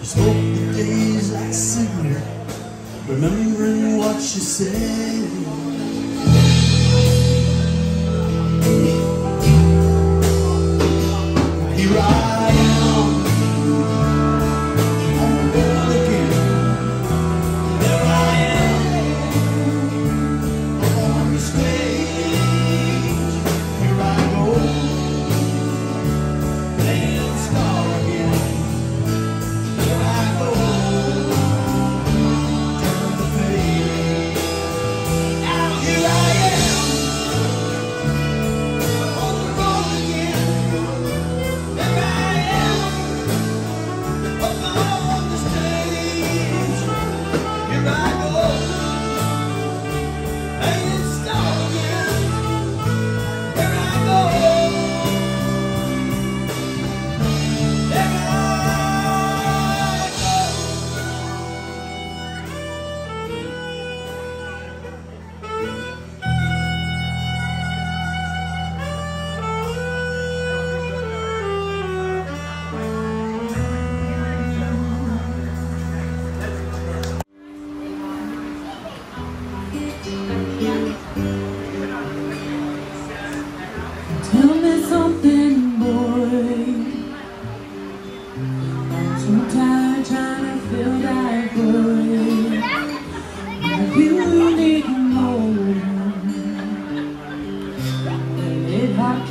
Just hope the days like cigarette Remembering what you said.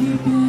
keep you.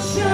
show.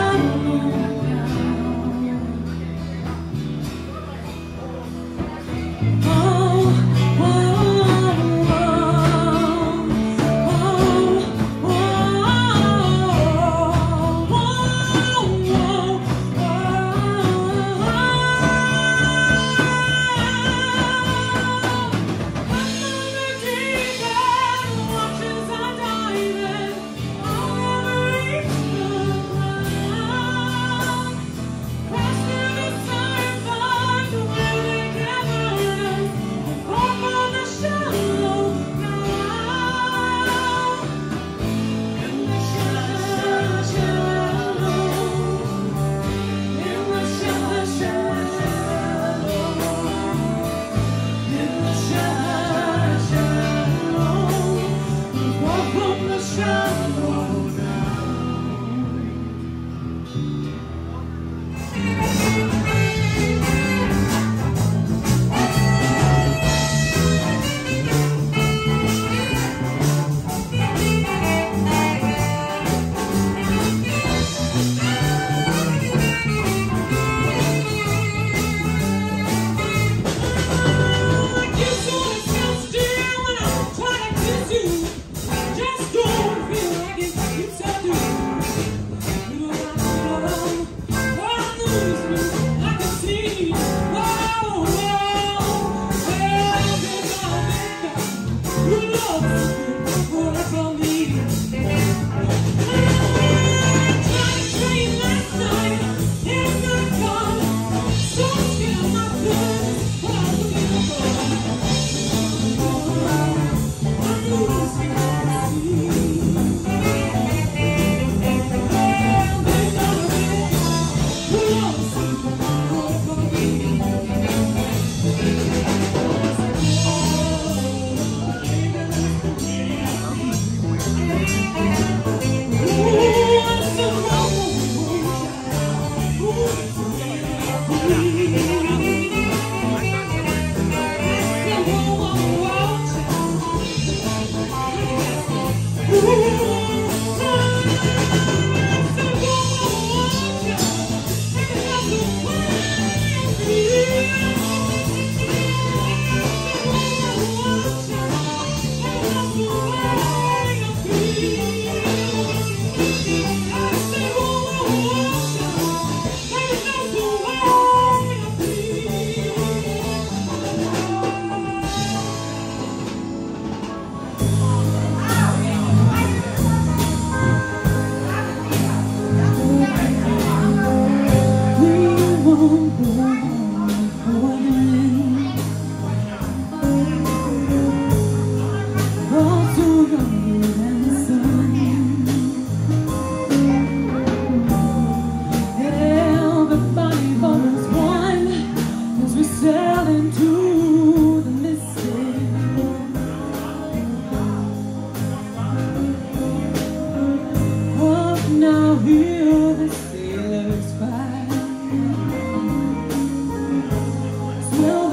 Yeah.